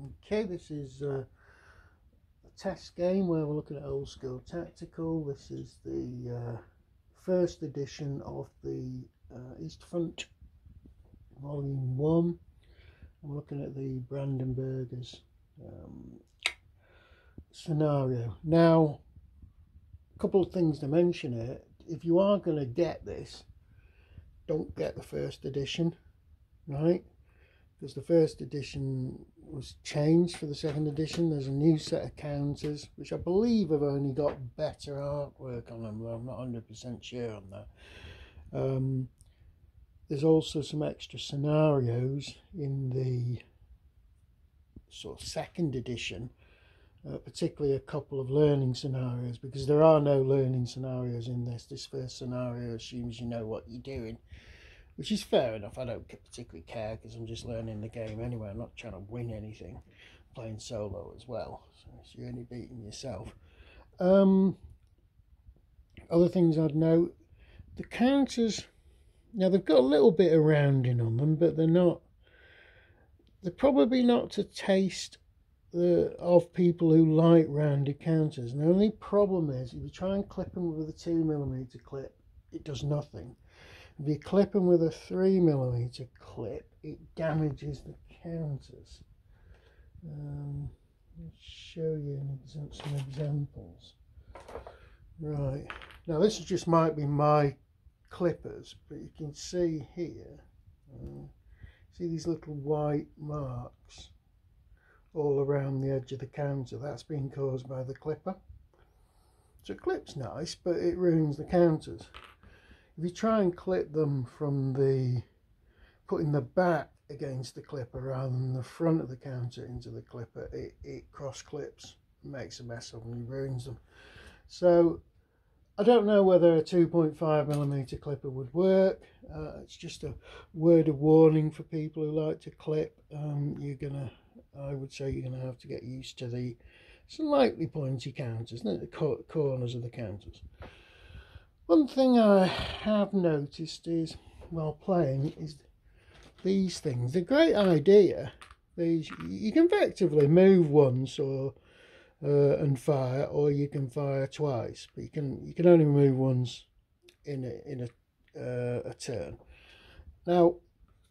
Okay, this is uh, a test game where we're looking at old school tactical. This is the uh, first edition of the uh, East Front Volume 1. I'm looking at the Brandenburgers um, scenario. Now, a couple of things to mention here. If you are going to get this, don't get the first edition, right? Because the first edition was changed for the second edition. There's a new set of counters, which I believe have only got better artwork on them, though I'm not 100% sure on that. Um, there's also some extra scenarios in the sort of second edition, uh, particularly a couple of learning scenarios, because there are no learning scenarios in this. This first scenario assumes you know what you're doing which is fair enough. I don't particularly care because I'm just learning the game anyway. I'm not trying to win anything. Playing solo as well, so you're only beating yourself. Um, other things I'd note: the counters. Now they've got a little bit of rounding on them, but they're not. They're probably not to taste the of people who like rounded counters. And the only problem is if you try and clip them with a two millimeter clip, it does nothing. If you clip them with a 3mm clip, it damages the counters. Um, let's show you some examples. Right, now this just might be my clippers, but you can see here, uh, see these little white marks all around the edge of the counter. That's been caused by the clipper. So clips nice, but it ruins the counters if you try and clip them from the putting the back against the clipper rather than the front of the counter into the clipper it, it cross clips makes a mess of them and ruins them so I don't know whether a 2.5 millimeter clipper would work. Uh, it's just a word of warning for people who like to clip. Um, you're gonna I would say you're gonna have to get used to the slightly pointy counters the corners of the counters one thing I have noticed is, while playing, is these things. A great idea. These you can effectively move once or uh, and fire, or you can fire twice. But you can you can only move once in a in a uh, a turn. Now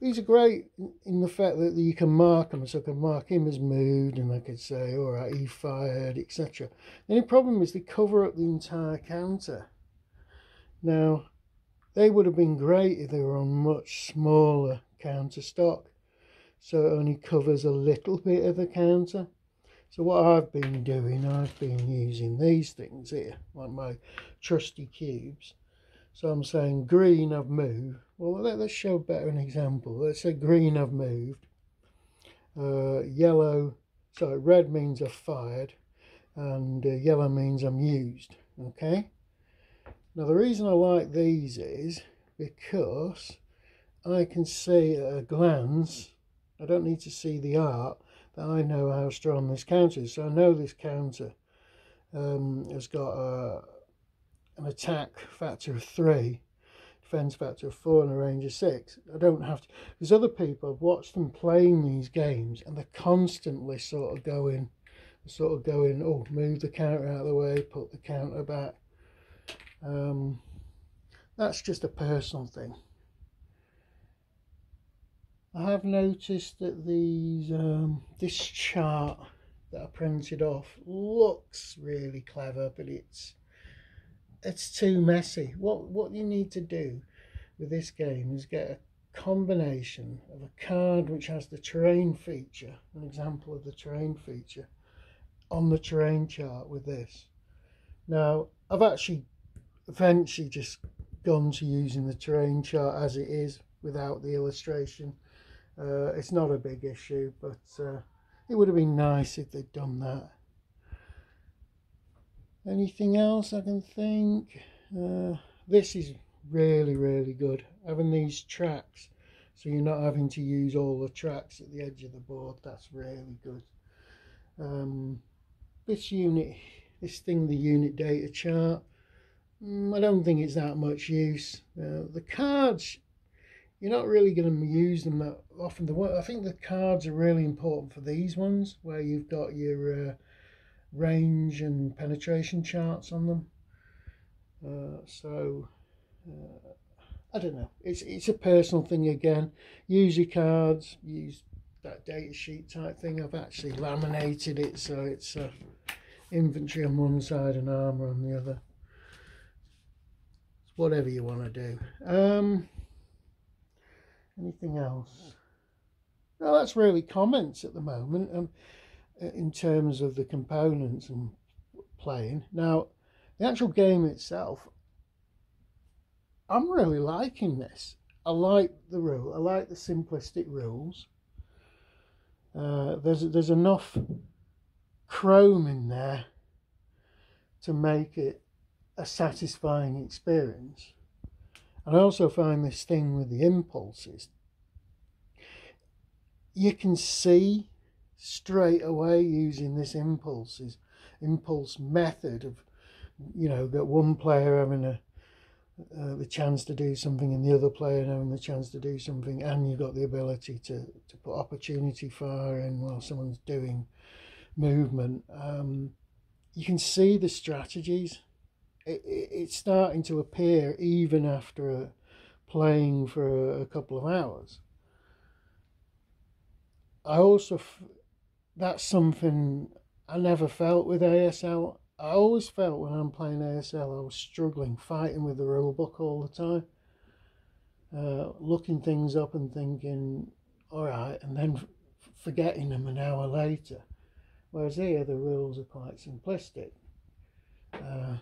these are great in the fact that you can mark them, so I can mark him as moved, and I could say, all right, he fired, etc. The only problem is they cover up the entire counter. Now, they would have been great if they were on much smaller counter stock, so it only covers a little bit of the counter. So what I've been doing, I've been using these things here, like my trusty cubes. So I'm saying green I've moved. Well, let, us show better an example. Let's say green I've moved. Uh, yellow, sorry, red means I've fired. And uh, yellow means I'm used. Okay. Now the reason I like these is because I can see at a glance, I don't need to see the art, that I know how strong this counter is. So I know this counter um, has got a, an attack factor of 3, defense factor of 4 and a range of 6. I don't have to, because other people, I've watched them playing these games and they're constantly sort of going, sort of going, oh, move the counter out of the way, put the counter back um, that's just a personal thing. I have noticed that these um, this chart that I printed off looks really clever, but it's it's too messy. What what you need to do with this game is get a combination of a card which has the terrain feature, an example of the terrain feature, on the terrain chart with this. Now I've actually eventually just gone to using the terrain chart as it is without the illustration. Uh, it's not a big issue, but uh, it would have been nice if they'd done that. Anything else I can think? Uh, this is really, really good. Having these tracks, so you're not having to use all the tracks at the edge of the board. That's really good. Um, this unit, this thing, the unit data chart, Mm, I don't think it's that much use. Uh, the cards, you're not really going to use them that often. The I think the cards are really important for these ones, where you've got your uh, range and penetration charts on them. Uh, so uh, I don't know. It's it's a personal thing again. Use your cards. Use that data sheet type thing. I've actually laminated it so it's uh, infantry on one side and armor on the other. Whatever you want to do. Um, anything else? No, that's really comments at the moment. Um, in terms of the components and playing. Now, the actual game itself, I'm really liking this. I like the rule. I like the simplistic rules. Uh, there's there's enough chrome in there to make it a satisfying experience. And I also find this thing with the impulses. You can see straight away using this impulses impulse method of you know that one player having a uh, the chance to do something and the other player having the chance to do something and you've got the ability to, to put opportunity fire in while someone's doing movement um, you can see the strategies it, it, it's starting to appear even after uh, playing for a, couple of hours I also that's something I never felt with ASL I always felt when I'm playing ASL, I was struggling, fighting with the rule book all the time, uh, looking things up and thinking, all right, and then forgetting them an hour later. Whereas here, the rules are quite simplistic. Uh,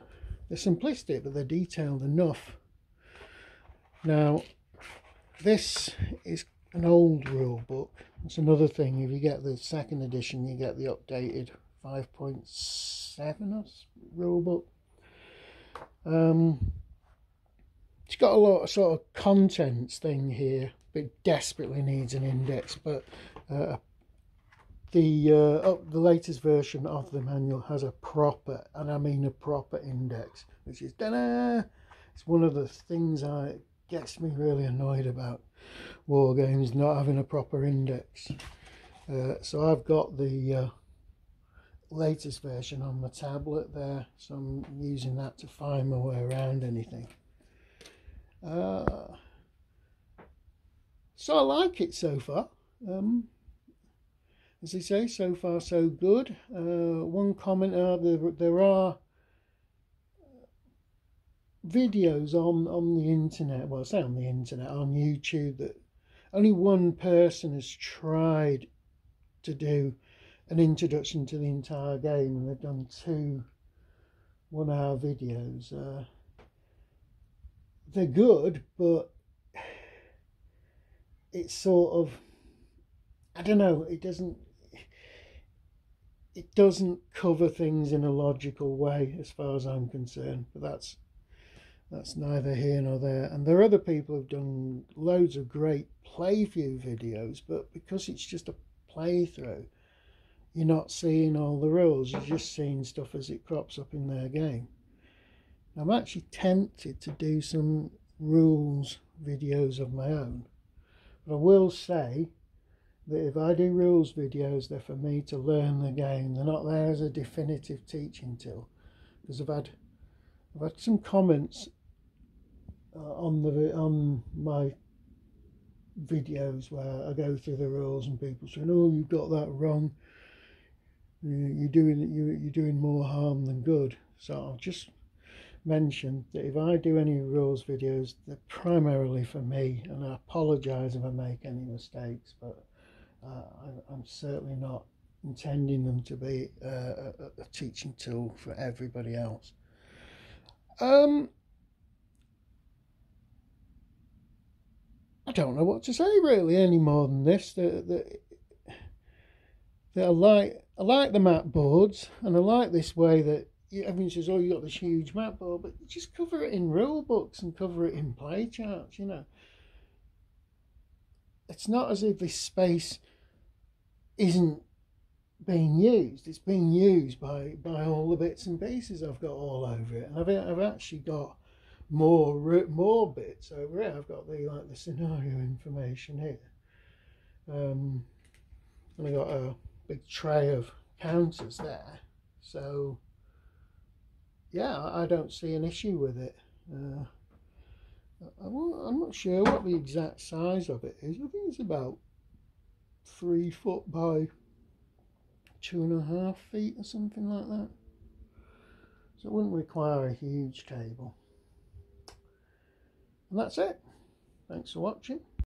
they're simplistic, but they're detailed enough. Now, this is an old rule book. It's another thing. If you get the second edition, you get the updated 5.7 rule book. Um, it's got a lot of sort of contents thing here, but desperately needs an index. But uh, the uh, oh, the latest version of the manual has a proper, and I mean a proper index, which is da It's one of the things I gets me really annoyed about war games not having a proper index. Uh, so I've got the uh, latest version on my tablet there so I'm using that to find my way around anything. Uh, so I like it so far. Um, as they say so far so good. Uh, one comment uh, there, there are videos on on the internet well say on the internet on YouTube that only one person has tried to do an introduction to the entire game and they've done two one hour videos. Uh, they're good but it's sort of I don't know it doesn't it doesn't cover things in a logical way as far as I'm concerned but that's that's neither here nor there and there are other people who've done loads of great playview videos but because it's just a playthrough you're not seeing all the rules, you're just seeing stuff as it crops up in their game. I'm actually tempted to do some rules videos of my own. But I will say that if I do rules videos, they're for me to learn the game. They're not there as a definitive teaching tool. Because I've had I've had some comments uh, on the on my videos where I go through the rules and people saying, "Oh, you've got that wrong." you're doing you're doing more harm than good. So I'll just mention that if I do any rules videos, they're primarily for me, and I apologise if I make any mistakes, but I, am certainly not intending them to be uh, a, a, teaching tool for everybody else. Um, I don't know what to say really any more than this. The, the, the, light I like the map boards, and I like this way that everyone says, "Oh, you got this huge map board," but just cover it in rule books and cover it in play charts. You know, it's not as if this space isn't being used. It's being used by by all the bits and pieces I've got all over it, and I've I've actually got more more bits over here. I've got the like the scenario information here, um, and I got a big tray of counters there. So yeah, I don't see an issue with it. Uh, I'm not sure what the exact size of it is. I think it's about three foot by two and a half feet or something like that. So it wouldn't require a huge table. And that's it. Thanks for watching.